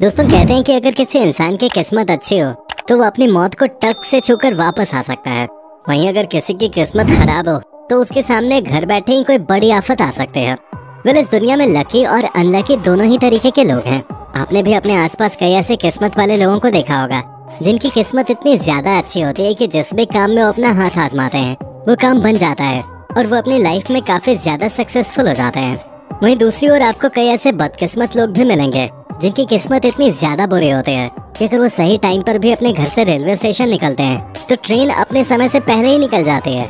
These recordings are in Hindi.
दोस्तों, कहते हैं कि अगर किसी इंसान की किस्मत अच्छी हो तो वो अपनी मौत को टक से छूकर वापस आ सकता है। वहीं अगर किसी की किस्मत खराब हो तो उसके सामने घर बैठे ही कोई बड़ी आफत आ सकती है। वेल इस दुनिया में लकी और अनलकी दोनों ही तरीके के लोग हैं। आपने भी अपने आसपास कई ऐसे किस्मत वाले लोगों को देखा होगा, जिनकी किस्मत इतनी ज़्यादा अच्छी होती है कि जिस भी काम में वो अपना हाथ आजमाते हैं, वो काम बन जाता है और वो अपनी लाइफ में काफ़ी ज़्यादा सक्सेसफुल हो जाते हैं। वहीं दूसरी ओर आपको कई ऐसे बदकिस्मत लोग भी मिलेंगे। जिनकी किस्मत इतनी ज़्यादा बुरी होती है कि अगर वो सही टाइम पर भी अपने घर से रेलवे स्टेशन निकलते हैं तो ट्रेन अपने समय से पहले ही निकल जाती है।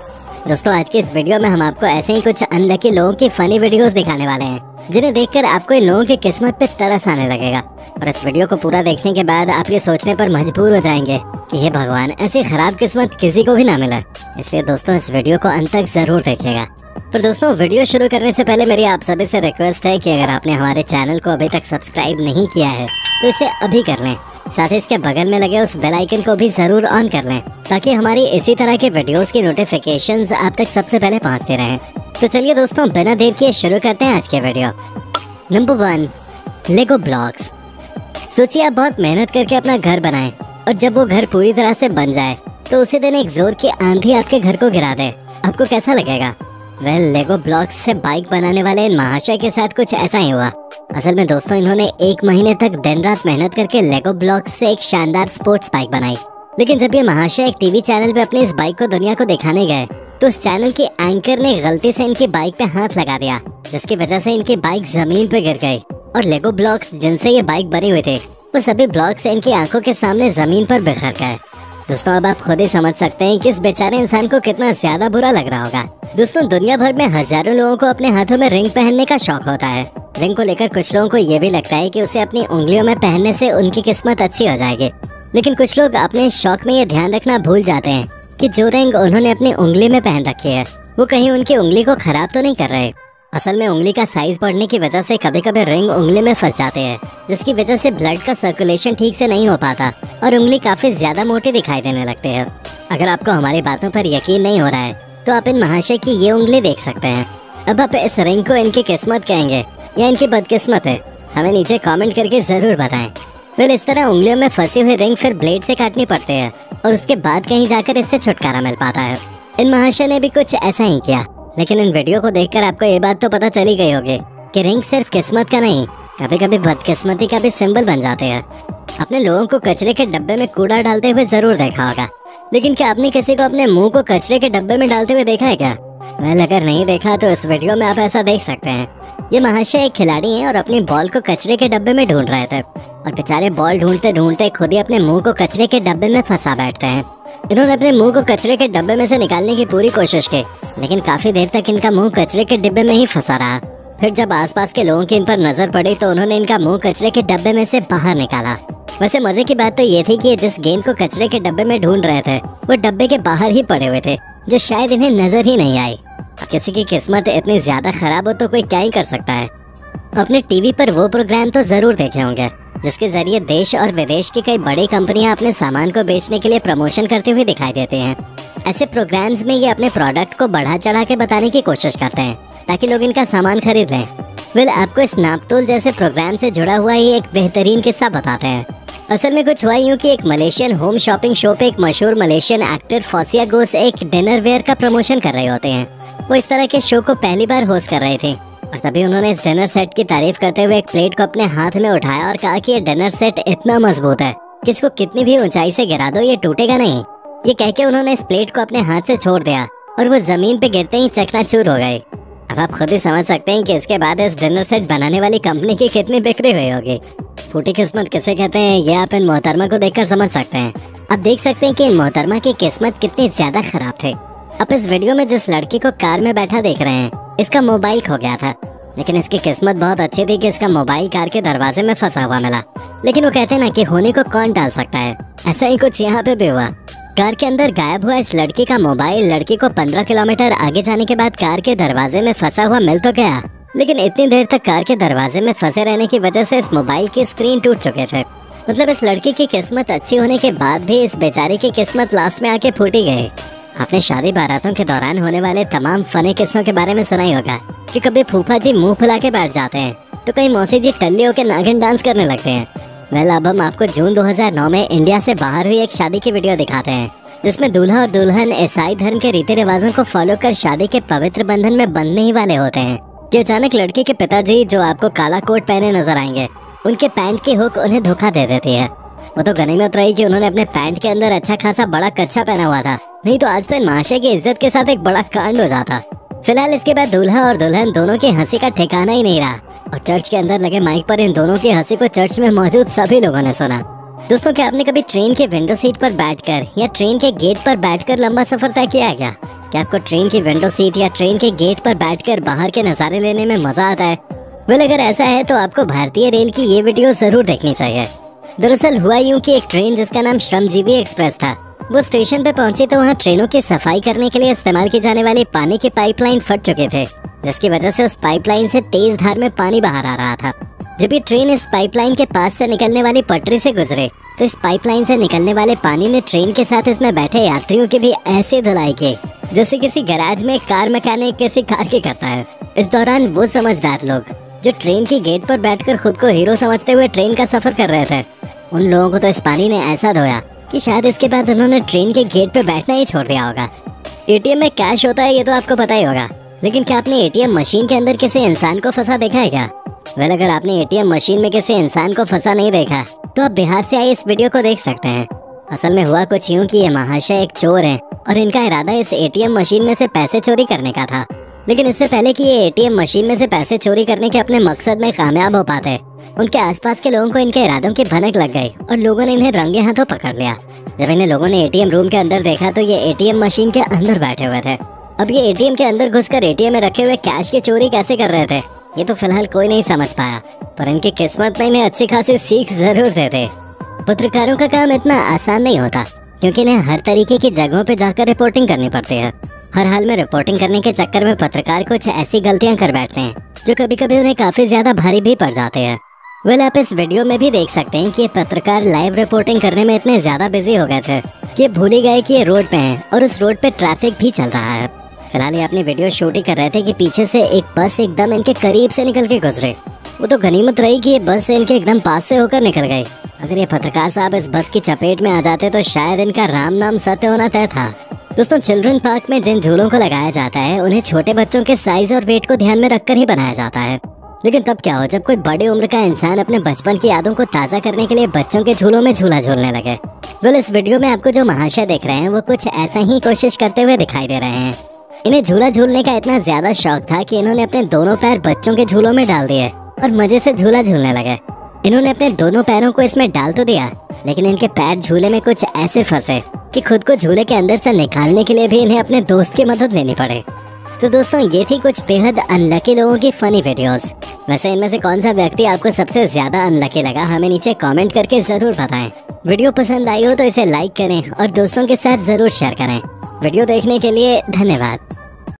दोस्तों, आज की इस वीडियो में हम आपको ऐसे ही कुछ अनलकी लोगों की फनी वीडियोस दिखाने वाले हैं, जिन्हें देखकर आपको इन लोगों की किस्मत पे तरस आने लगेगा। और इस वीडियो को पूरा देखने के बाद आप ये सोचने पर मजबूर हो जाएँगे कि हे भगवान, ऐसी खराब किस्मत किसी को भी ना मिले। इसलिए दोस्तों, इस वीडियो को अंत तक ज़रूर देखिएगा। पर दोस्तों, वीडियो शुरू करने से पहले मेरी आप सभी से रिक्वेस्ट है कि अगर आपने हमारे चैनल को अभी तक सब्सक्राइब नहीं किया है तो इसे अभी कर लें। साथ ही इसके बगल में लगे उस बेल आइकन को भी ज़रूर ऑन कर लें, ताकि हमारी इसी तरह के वीडियोस की नोटिफिकेशंस आप तक सबसे पहले पहुँचते रहें। तो चलिए दोस्तों, बिना देर किए शुरू करते हैं आज के video number one Lego blocks सोचिए आप बहुत मेहनत करके अपना घर बनाएँ, और जब वो घर पूरी तरह से बन जाए तो उसी दिन एक ज़ोर की आंधी आपके घर को गिरा दे। आपको कैसा लगेगा? वेल लेगो ब्लॉक से बाइक बनाने वाले इन महाशय के साथ कुछ ऐसा ही हुआ। असल में दोस्तों, इन्होंने एक महीने तक दिन रात मेहनत करके लेगो ब्लॉक से एक शानदार स्पोर्ट्स बाइक बनाई। लेकिन जब ये महाशय एक टीवी चैनल पे अपनी इस बाइक को दुनिया को दिखाने गए तो उस चैनल के एंकर ने गलती से इनकी बाइक पे हाथ लगा दिया, जिसकी वजह से इनकी बाइक ज़मीन पे गिर गई और लेगो ब्लॉक्स जिनसे ये बाइक बने हुए थे, वो सभी ब्लॉक्स इनकी आँखों के सामने ज़मीन पर बिखर गए। दोस्तों, अब आप खुद ही समझ सकते हैं कि इस बेचारे इंसान को कितना ज़्यादा बुरा लग रहा होगा। दोस्तों, दुनिया भर में हज़ारों लोगों को अपने हाथों में रिंग पहनने का शौक होता है। रिंग को लेकर कुछ लोगों को ये भी लगता है कि उसे अपनी उंगलियों में पहनने से उनकी किस्मत अच्छी हो जाएगी। लेकिन कुछ लोग अपने शौक में ये ध्यान रखना भूल जाते हैं कि जो रिंग उन्होंने अपनी उंगली में पहन रखी है, वो कहीं उनकी उंगली को खराब तो नहीं कर रहे। असल में उंगली का साइज़ बढ़ने की वजह से कभी कभी रिंग उंगली में फंस जाते हैं, जिसकी वजह से ब्लड का सर्कुलेशन ठीक से नहीं हो पाता और उंगली काफ़ी ज़्यादा मोटी दिखाई देने लगते हैं। अगर आपको हमारी बातों पर यकीन नहीं हो रहा है तो आप इन महाशय की ये उंगली देख सकते हैं। अब आप इस रिंग को इनकी किस्मत कहेंगे, या इनकी बदकिस्मत है, हमें नीचे कमेंट करके ज़रूर बताएँ। फिर इस तरह उंगलियों में फंसी हुई रिंग फिर ब्लेड से काटनी पड़ती है, और उसके बाद कहीं जाकर इससे छुटकारा मिल पाता है। इन महाशय ने भी कुछ ऐसा ही किया। लेकिन इन वीडियो को देखकर आपको ये बात तो पता चली गई होगी कि रिंग सिर्फ़ किस्मत का नहीं कभी कभी बदकिस्मती का भी सिंबल बन जाते हैं। अपने लोगों को कचरे के डब्बे में कूड़ा डालते हुए ज़रूर देखा होगा। लेकिन क्या आपने किसी को अपने मुँह को कचरे के डब्बे में डालते हुए देखा है क्या? वेल, अगर नहीं देखा तो इस वीडियो में आप ऐसा देख सकते हैं। ये महाशय एक खिलाड़ी हैं और अपनी बॉल को कचरे के डब्बे में ढूंढ रहे थे। और बेचारे बॉल ढूंढते ढूंढते खुद ही अपने मुँह को कचरे के डब्बे में फंसा बैठते हैं। इन्होंने अपने मुँह को कचरे के डब्बे में से निकालने की पूरी कोशिश की, लेकिन काफ़ी देर तक इनका मुँह कचरे के डिब्बे में ही फंसा रहा। फिर जब आसपास के लोगों की इन पर नज़र पड़ी तो उन्होंने इनका मुँह कचरे के डब्बे में से बाहर निकाला। वैसे मज़े की बात तो ये थी कि ये जिस गेंद को कचरे के डब्बे में ढूंढ रहे थे, वो डब्बे के बाहर ही पड़े हुए थे, जो शायद इन्हें नज़र ही नहीं आई। किसी की किस्मत इतनी ज़्यादा खराब हो तो कोई क्या ही कर सकता है। अपने टीवी पर वो प्रोग्राम तो ज़रूर देखे होंगे। जिसके ज़रिए देश और विदेश की कई बड़ी कंपनियाँ अपने सामान को बेचने के लिए प्रमोशन करते हुए दिखाई देते हैं। ऐसे प्रोग्राम्स में ये अपने प्रोडक्ट को बढ़ा चढ़ा के बताने की कोशिश करते हैं, ताकि लोग इनका सामान खरीद लें। वेल आपको इस नापतोल जैसे प्रोग्राम से जुड़ा हुआ ही एक बेहतरीन किस्सा बताते हैं। असल में कुछ हुआ यूँ कि एक मलेशियन होम शॉपिंग शो पे एक मशहूर मलेशियन एक्टर फोसिया गोस एक डिनर वेयर का प्रमोशन कर रहे होते हैं। वो इस तरह के शो को पहली बार होस्ट कर रहे थे। और तभी उन्होंने इस डिनर सेट की तारीफ़ करते हुए एक प्लेट को अपने हाथ में उठाया और कहा कि ये डिनर सेट इतना मज़बूत है। कि इसको कितनी भी ऊंचाई से गिरा दो, ये टूटेगा नहीं। ये कह के उन्होंने इस प्लेट को अपने हाथ से छोड़ दिया और वो ज़मीन पे गिरते ही चकनाचूर हो गए अब आप खुद ही समझ सकते हैं कि इसके बाद इस डिनर सेट बनाने वाली कंपनी की कितनी बिक्री हुई होगी। फूटी किस्मत किसे कहते हैं, ये आप इन मोहतरमा को देखकर समझ सकते हैं। अब देख सकते हैं कि इन मोहतरमा की किस्मत कितनी ज़्यादा खराब थी। अब इस वीडियो में जिस लड़की को कार में बैठा देख रहे हैं, इसका मोबाइल खो गया था। लेकिन इसकी किस्मत बहुत अच्छी थी कि इसका मोबाइल कार के दरवाजे में फंसा हुआ मिला। लेकिन वो कहते ना कि होने को कौन डाल सकता है? ऐसा ही कुछ यहाँ पे भी हुआ। कार के अंदर गायब हुआ इस लड़की का मोबाइल। लड़की को पंद्रह किलोमीटर आगे जाने के बाद कार के दरवाजे में फंसा हुआ मिल तो गया। लेकिन इतनी देर तक कार के दरवाजे में फंसे रहने की वजह से इस मोबाइल की स्क्रीन टूट चुके थे। मतलब इस लड़की की किस्मत अच्छी होने के बाद भी इस बेचारी की किस्मत लास्ट में आके फूटी गई। आपने शादी बारातों के दौरान होने वाले तमाम फनी किस्सों के बारे में सुना ही होगा कि कभी फूफा जी मुँह फुला के बैठ जाते हैं तो कहीं मौसी जी टल्ली होकर नागिन डांस करने लगते हैं। वेल, अब हम आपको जून 2009 में इंडिया से बाहर हुई एक शादी की वीडियो दिखाते हैं, जिसमें दूल्हा और दुल्हन ईसाई धर्म के रीति रिवाजों को फॉलो कर शादी के पवित्र बंधन में बंधने ही वाले होते हैं। कि अचानक लड़के के पिताजी, जो आपको काला कोट पहने नज़र आएँगे, उनके पैंट की हुक उन्हें धोखा दे देती है। वो तो गनीमत रही कि उन्होंने अपने पैंट के अंदर अच्छा खासा बड़ा कच्चा पहना हुआ था। नहीं तो आज तो महाशय की इज़्ज़त के साथ एक बड़ा कांड हो जाता। फ़िलहाल इसके बाद दूल्हा और दुल्हन दोनों की हँसी का ठिकाना ही नहीं रहा। और चर्च के अंदर लगे माइक पर इन दोनों की हँसी को चर्च में मौजूद सभी लोगों ने सुना। दोस्तों, क्या आपने कभी ट्रेन के विंडो सीट पर बैठकर या ट्रेन के गेट पर बैठकर लंबा सफ़र तय किया है क्या? क्या आपको ट्रेन की विंडो सीट या ट्रेन के गेट पर बैठकर बाहर के नज़ारे लेने में मज़ा आता है? वेल, अगर ऐसा है तो आपको भारतीय रेल की ये वीडियो ज़रूर देखनी चाहिए। दरअसल हुआ यूँ कि एक ट्रेन जिसका नाम श्रमजीवी एक्सप्रेस था। वो स्टेशन पे पहुँची तो वहाँ ट्रेनों की सफ़ाई करने के लिए इस्तेमाल की जाने वाली पानी की पाइपलाइन फट चुके थे, जिसकी वजह से उस पाइपलाइन से तेज धार में पानी बाहर आ रहा था। जब ये ट्रेन इस पाइपलाइन के पास से निकलने वाली पटरी से गुजरे तो इस पाइपलाइन से निकलने वाले पानी ने ट्रेन के साथ इसमें बैठे यात्रियों की भी ऐसे धुलाई की, जैसे किसी गैराज में कार मैकेनिक किसी कार की करता है। इस दौरान वो समझदार लोग, जो ट्रेन की गेट पर बैठकर खुद को हीरो समझते हुए ट्रेन का सफ़र कर रहे थे उन लोगों को तो इस पानी ने ऐसा धोया कि शायद इसके बाद उन्होंने ट्रेन के गेट पे बैठना ही छोड़ दिया होगा। एटीएम में कैश होता है ये तो आपको पता ही होगा। लेकिन क्या आपने एटीएम मशीन के अंदर किसी इंसान को फंसा देखा है क्या? वेल अगर आपने एटीएम मशीन में किसी इंसान को फंसा नहीं देखा तो आप बिहार से आए इस वीडियो को देख सकते हैं। असल में हुआ कुछ यूँ कि ये महाशय एक चोर है और इनका इरादा इस एटीएम मशीन में से पैसे चोरी करने का था। लेकिन इससे पहले कि ये एटीएम मशीन में से पैसे चोरी करने के अपने मकसद में कामयाब हो पाते, उनके आसपास के लोगों को इनके इरादों की भनक लग गई और लोगों ने इन्हें रंगे हाथों पकड़ लिया। जब इन्हें लोगों ने एटीएम रूम के अंदर देखा तो ये एटीएम मशीन के अंदर बैठे हुए थे। अब ये एटीएम के अंदर घुसकर एटीएम में रखे हुए कैश की चोरी कैसे कर रहे थे, ये तो फ़िलहाल कोई नहीं समझ पाया, पर इनकी किस्मत में इन्हें अच्छी खासी सीख ज़रूर दे देते पत्रकारों का काम इतना आसान नहीं होता, क्योंकि इन्हें हर तरीके की जगहों पे जाकर रिपोर्टिंग करनी पड़ती है। हर हाल में रिपोर्टिंग करने के चक्कर में पत्रकार कुछ ऐसी गलतियाँ कर बैठते हैं, जो कभी कभी उन्हें काफ़ी ज़्यादा भारी भी पड़ जाते हैं। वेल आप इस वीडियो में भी देख सकते हैं कि ये पत्रकार लाइव रिपोर्टिंग करने में इतने ज़्यादा बिज़ी हो गए थे कि भूल ही गए कि ये रोड पे हैं और उस रोड पे ट्रैफ़िक भी चल रहा है। फ़िलहाल ये अपनी वीडियो शूट ही कर रहे थे कि पीछे से एक बस एकदम इनके करीब से निकल के गुजरे। वो तो गनीमत रही कि ये बस से इनके एकदम पास से होकर निकल गई। अगर ये पत्रकार साहब इस बस की चपेट में आ जाते तो शायद इनका राम नाम सत्य होना तय था। दोस्तों चिल्ड्रन पार्क में जिन झूलों को लगाया जाता है, उन्हें छोटे बच्चों के साइज़ और वेट को ध्यान में रखकर ही बनाया जाता है। लेकिन तब क्या हो, जब कोई बड़ी उम्र का इंसान अपने बचपन की यादों को ताज़ा करने के लिए बच्चों के झूलों में झूला झूलने लगे? वेल इस वीडियो में आपको जो महाशय देख रहे हैं, वो कुछ ऐसा ही कोशिश करते हुए दिखाई दे रहे हैं। इन्हें झूला झूलने का इतना ज़्यादा शौक था कि इन्होंने अपने दोनों पैर बच्चों के झूलों में डाल दिए और मज़े से झूला झूलने लगे। इन्होंने अपने दोनों पैरों को इसमें डाल तो दिया, लेकिन इनके पैर झूले में कुछ ऐसे फंसे कि खुद को झूले के अंदर से निकालने के लिए भी इन्हें अपने दोस्त की मदद लेनी पड़े। तो दोस्तों, ये थी कुछ बेहद अनलकी लोगों की फनी वीडियोस। वैसे इनमें से कौन सा व्यक्ति आपको सबसे ज़्यादा अनलकी लगा, हमें नीचे कमेंट करके ज़रूर बताएँ। वीडियो पसंद आई हो तो इसे लाइक करें और दोस्तों के साथ ज़रूर शेयर करें। वीडियो देखने के लिए धन्यवाद।